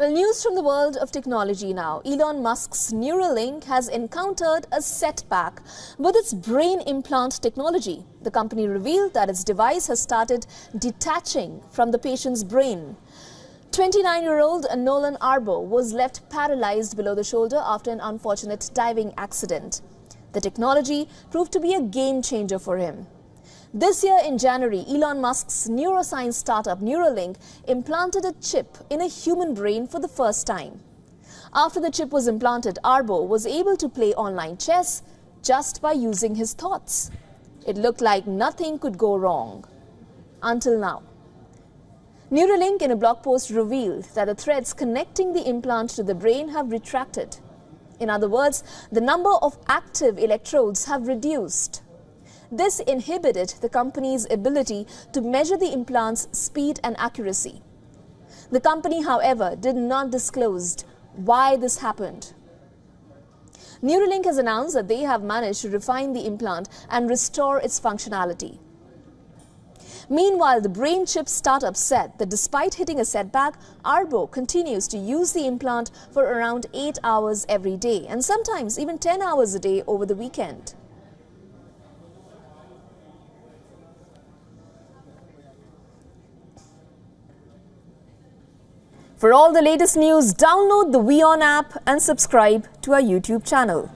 Well, news from the world of technology now. Elon Musk's Neuralink has encountered a setback with its brain implant technology. The company revealed that its device has started detaching from the patient's brain. 29-year-old Noland Arbaugh was left paralyzed below the shoulder after an unfortunate diving accident. The technology proved to be a game changer for him. This year in January, Elon Musk's neuroscience startup Neuralink implanted a chip in a human brain for the first time. After the chip was implanted, Arbaugh was able to play online chess just by using his thoughts. It looked like nothing could go wrong. Until now. Neuralink in a blog post revealed that the threads connecting the implant to the brain have retracted. In other words, the number of active electrodes have reduced. This inhibited the company's ability to measure the implant's speed and accuracy. The company, however, did not disclose why this happened. Neuralink has announced that they have managed to refine the implant and restore its functionality. Meanwhile, the brain chip startup said that despite hitting a setback, Arbaugh continues to use the implant for around 8 hours every day and sometimes even 10 hours a day over the weekend. For all the latest news, download the WION app and subscribe to our YouTube channel.